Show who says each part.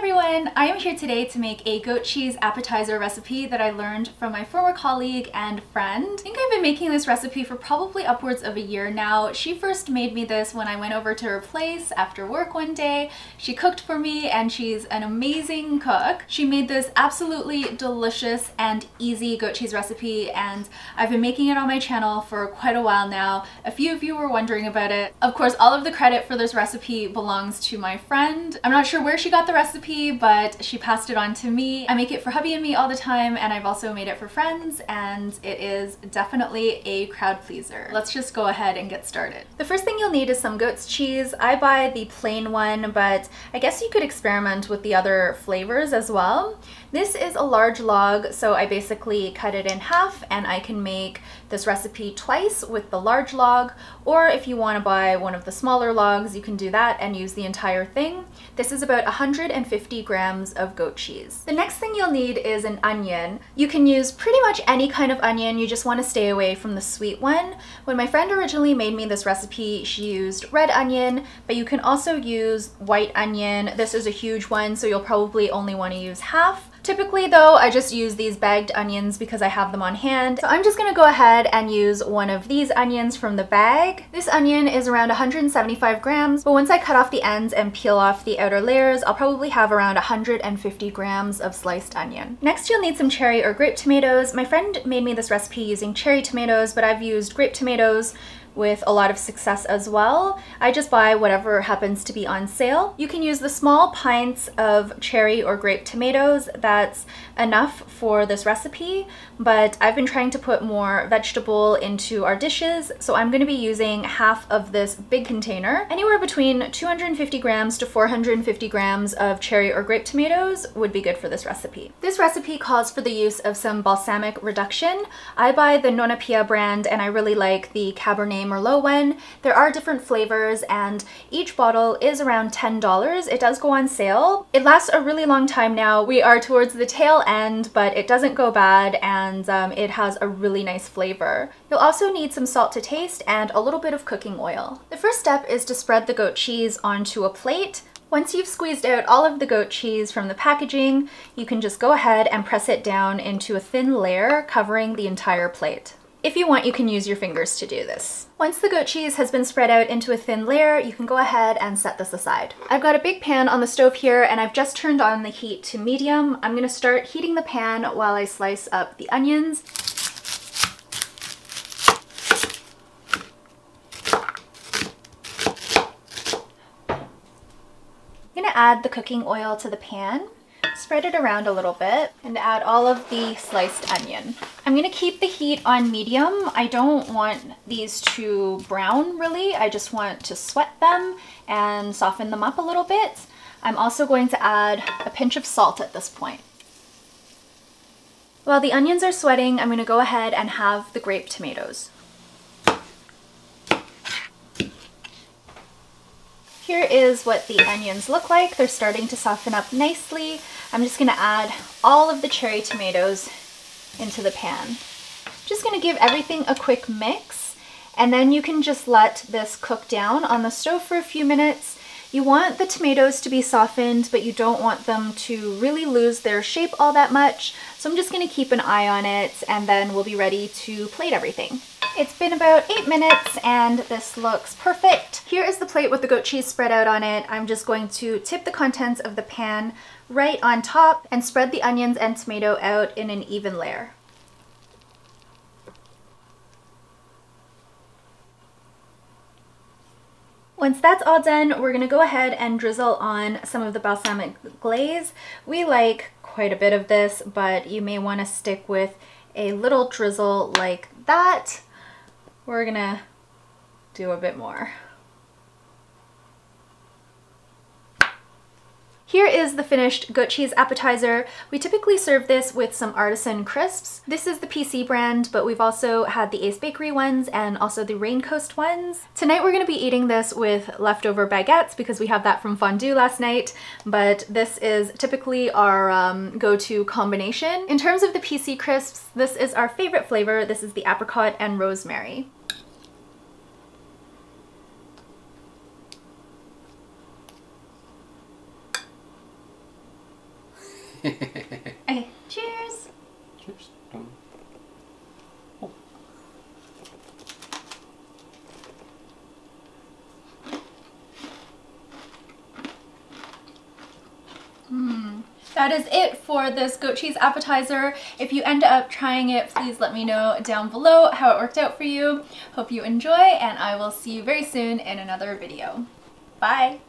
Speaker 1: everyone! I am here today to make a goat cheese appetizer recipe that I learned from my former colleague and friend. I think I've been making this recipe for probably upwards of a year now. She first made me this when I went over to her place after work one day. She cooked for me and she's an amazing cook. She made this absolutely delicious and easy goat cheese recipe and I've been making it on my channel for quite a while now. A few of you were wondering about it. Of course, all of the credit for this recipe belongs to my friend. I'm not sure where she got the recipe recipe, but she passed it on to me. I make it for hubby and me all the time, and I've also made it for friends, and it is definitely a crowd pleaser. Let's just go ahead and get started. The first thing you'll need is some goat's cheese. I buy the plain one, but I guess you could experiment with the other flavors as well. This is a large log, so I basically cut it in half and I can make this recipe twice with the large log, or if you want to buy one of the smaller logs, you can do that and use the entire thing. This is about 150 grams of goat cheese. The next thing you'll need is an onion. You can use pretty much any kind of onion, you just want to stay away from the sweet one. When my friend originally made me this recipe, she used red onion, but you can also use white onion. This is a huge one, so you'll probably only want to use half. Typically though, I just use these bagged onions because I have them on hand. So I'm just gonna go ahead and use one of these onions from the bag. This onion is around 175 grams, but once I cut off the ends and peel off the outer layers, I'll probably have around 150 grams of sliced onion. Next, you'll need some cherry or grape tomatoes. My friend made me this recipe using cherry tomatoes, but I've used grape tomatoes with a lot of success as well. I just buy whatever happens to be on sale. You can use the small pints of cherry or grape tomatoes. That's enough for this recipe, but I've been trying to put more vegetable into our dishes, so I'm going to be using half of this big container. Anywhere between 250 grams to 450 grams of cherry or grape tomatoes would be good for this recipe. This recipe calls for the use of some balsamic reduction. I buy the Nonna Pia brand and I really like the Cabernet Merlot one. There are different flavors and each bottle is around $10. It does go on sale. It lasts a really long time now. We are towards the tail end, but it doesn't go bad and um, it has a really nice flavor. You'll also need some salt to taste and a little bit of cooking oil. The first step is to spread the goat cheese onto a plate. Once you've squeezed out all of the goat cheese from the packaging, you can just go ahead and press it down into a thin layer covering the entire plate. If you want, you can use your fingers to do this. Once the goat cheese has been spread out into a thin layer, you can go ahead and set this aside. I've got a big pan on the stove here and I've just turned on the heat to medium. I'm gonna start heating the pan while I slice up the onions. I'm gonna add the cooking oil to the pan spread it around a little bit and add all of the sliced onion. I'm gonna keep the heat on medium. I don't want these to brown really. I just want to sweat them and soften them up a little bit. I'm also going to add a pinch of salt at this point. While the onions are sweating, I'm gonna go ahead and have the grape tomatoes. Here is what the onions look like. They're starting to soften up nicely. I'm just gonna add all of the cherry tomatoes into the pan. Just gonna give everything a quick mix and then you can just let this cook down on the stove for a few minutes. You want the tomatoes to be softened, but you don't want them to really lose their shape all that much. So I'm just gonna keep an eye on it and then we'll be ready to plate everything. It's been about eight minutes and this looks perfect. Here is the plate with the goat cheese spread out on it. I'm just going to tip the contents of the pan right on top and spread the onions and tomato out in an even layer. Once that's all done, we're gonna go ahead and drizzle on some of the balsamic glaze. We like quite a bit of this, but you may wanna stick with a little drizzle like that. We're gonna do a bit more. Here is the finished goat cheese appetizer. We typically serve this with some artisan crisps. This is the PC brand, but we've also had the Ace Bakery ones and also the Raincoast ones. Tonight we're gonna be eating this with leftover baguettes because we have that from fondue last night, but this is typically our um, go-to combination. In terms of the PC crisps, this is our favorite flavor. This is the apricot and rosemary. That is it for this goat cheese appetizer. If you end up trying it, please let me know down below how it worked out for you. Hope you enjoy and I will see you very soon in another video. Bye!